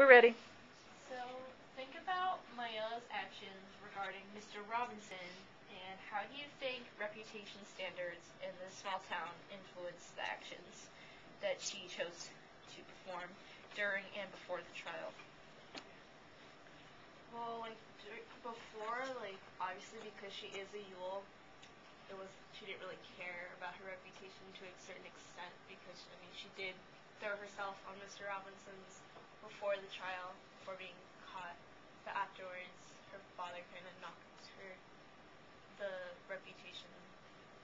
We're ready. So, think about Mayella's actions regarding Mr. Robinson, and how do you think reputation standards in this small town influenced the actions that she chose to perform during and before the trial? Well, like before, like obviously because she is a Ewell, it was she didn't really care about her reputation to a certain extent because I mean she did throw herself on Mr. Robinson's before the trial before being caught, but afterwards her father kind of knocked her the reputation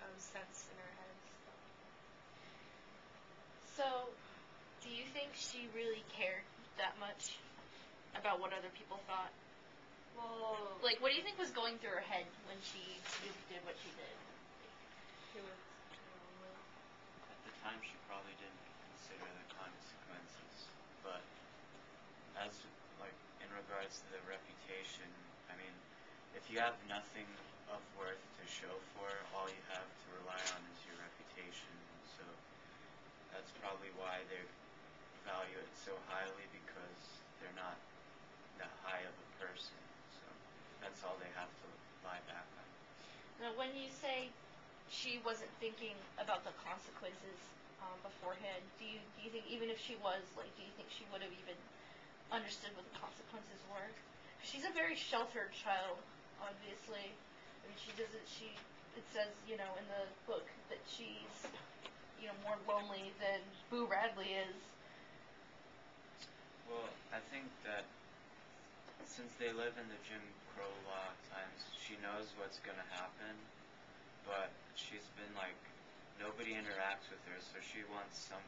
um, sense in her head. So. Do you think she really cared that much about what other people thought? Well, Like, what do you think was going through her head when she did, what she did? At the time, she probably didn't consider the consequences, but as like in the reputation, I mean, if you have nothing of worth to show for, all you have to rely on is your reputation. So that's probably why they value it so highly because they're not that high of a person. So that's all they have to lie back on. Now, when you say she wasn't thinking about the consequences um, beforehand, do you do you think even if she was, like, do you think she would have even understood what the consequences were? She's a very sheltered child, obviously. I mean, she doesn't. She it says, you know, in the book that she's, you know, more lonely than Boo Radley is. Well, I think that since they live in the Jim Crow law times, she knows what's gonna happen, but she's been like nobody interacts with her, so she wants some.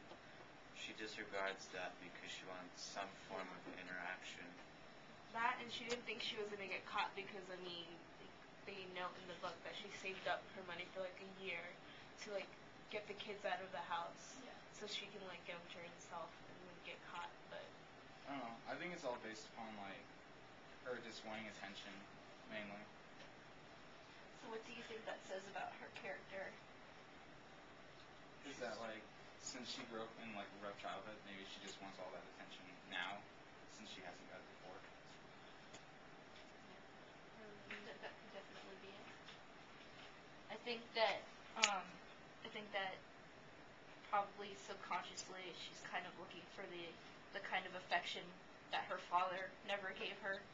She disregards that because she wants some form of interaction. That and she didn't think she was gonna get caught because I mean they, they note in the book that she saved up her money for like a year to like get the kids out of the house Yeah. so she can like get them to herself and wouldn't get caught. But I don't know. I think it's all based upon like her just wanting attention mainly. So, what do you think that says about her character? Is that like since she grew up in like a rough childhood, maybe she just wants all that attention now since she hasn't got it before. That, that could definitely be it. I think that, um, I think that probably subconsciously she's kind of looking for the, the kind of affection that her father never gave her.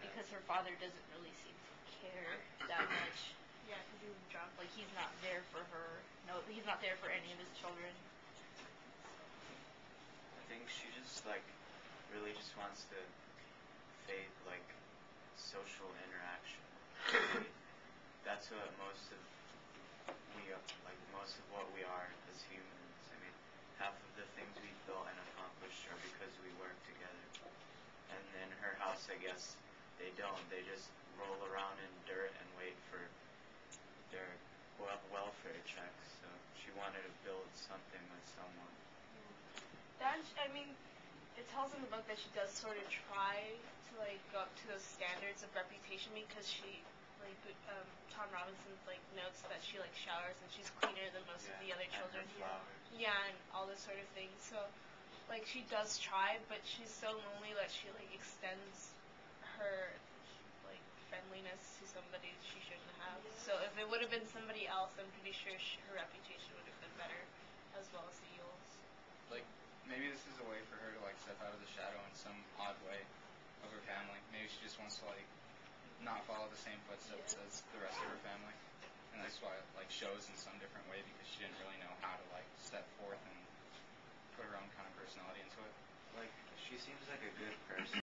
Because her father doesn't really seem to care that much. Yeah, because he was drunk. Like he's not there for her. No, he's not there for any of his children. I think she just like really just wants to fade like social interaction. That's what most of we are, like most of what we are as humans. I mean, half of the things we built and accomplished are because we work together. And in her house, I guess they don't. They just roll around and wait for their wel- welfare checks. So she wanted to build something with someone. That and sh- I mean, it tells in the book that she does sort of try to like go up to those standards of reputation because she like um, Tom Robinson like notes that she like showers and she's cleaner than most of the other and her children. flowers. Yeah, and all this sort of thing. So, like, she does try, but she's so lonely that she like extends her like friendliness to somebody she shouldn't have. So if it would have been somebody else, I'm pretty sure sh- her reputation would have been better, as well as the Ewells. Like maybe this is a way for her to like step out of the shadow in some odd way of her family. Maybe she just wants to like not follow the same footsteps as the rest of her family. And that's why it like shows in some different way because she didn't really know how to like step forth and put her own kind of personality into it. Like she seems like a good person.